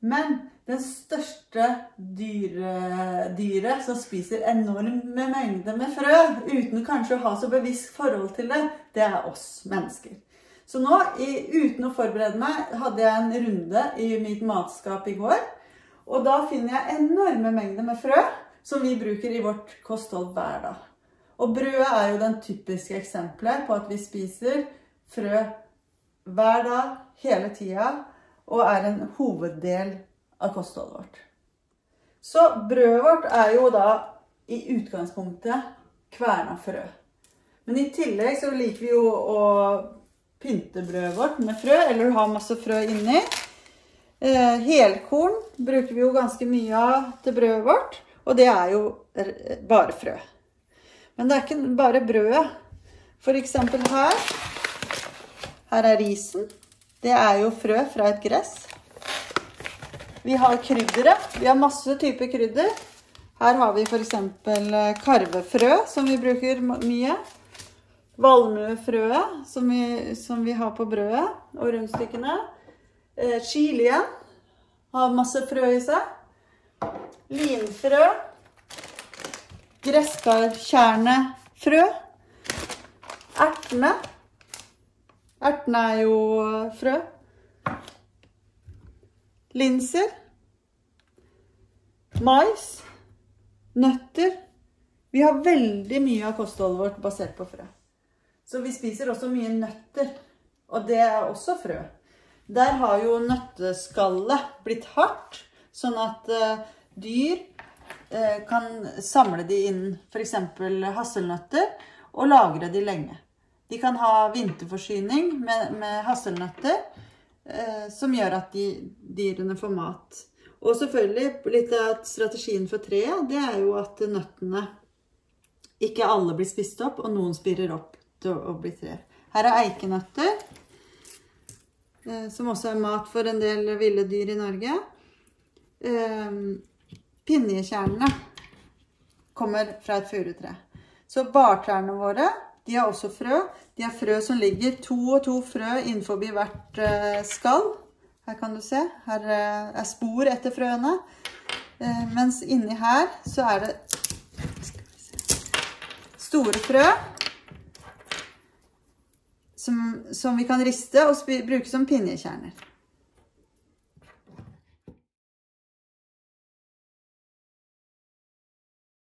Men den største dyre, dyret som spiser enorme mengder med frø, uten kanskje å ha så bevisst forhold til det, det er oss mennesker. Så nå, uten å forberede meg, hadde jeg en runde i mitt matskap i går. Og da finner jeg enorme mengder med frø som vi bruker i vårt kosthold hver dag. Og brødet er jo den typiske eksempelet på at vi spiser frø hver dag, hele tida, og er en hoveddel av kostholdet vårt. Så brødet vårt er jo da i utgangspunktet kverna frø. Men i tillegg så liker vi jo å pynte brødet vårt med frø, eller ha masse frø inni. Eh, helkorn bruker vi jo ganske mye av til brødet vårt, og det er jo bare frø. Men det er ikke bare brødet. For eksempel her, her er risen. Det er jo frø fra et gress. Vi har krydderet. Vi har masse typer krydder. Her har vi for eksempel karvefrø, som vi bruker mye. Valmuefrøet, som, som, vi har på brødet og rundstykkene. Eh, chilien har masse frø i seg. Linfrø. Gresskarkjernefrø. Ertene. Ertene er jo frø. Linser. Mais. Nøtter. Vi har veldig mye av kostholdet vårt basert på frø. Så vi spiser også mye nøtter, og det er også frø. Der har jo nøtteskallet blitt hardt, sånn at uh, dyr uh, kan samle de inn for eksempel hasselnøtter og lagre de lenge. De kan ha vinterforsyning med, med hasselnøtter, eh, som gjør at de, dyrene får mat. Og selvfølgelig, litt av strategien for treet, det er jo at nøttene ikke alle blir spist opp, og noen spirer opp til å bli tre. Her er eikenøtter, eh, som også er mat for en del ville dyr i Norge. Eh, Pinjekjernene kommer fra et furutre. Så bartrærne våre, de har også frø. De har frø som ligger to og to frø innenfor hvert eh, skall. Her kan du se. Her er spor etter frøene. Mens inni her så er det store frø som, som vi kan riste og bruke som pinjekjerner.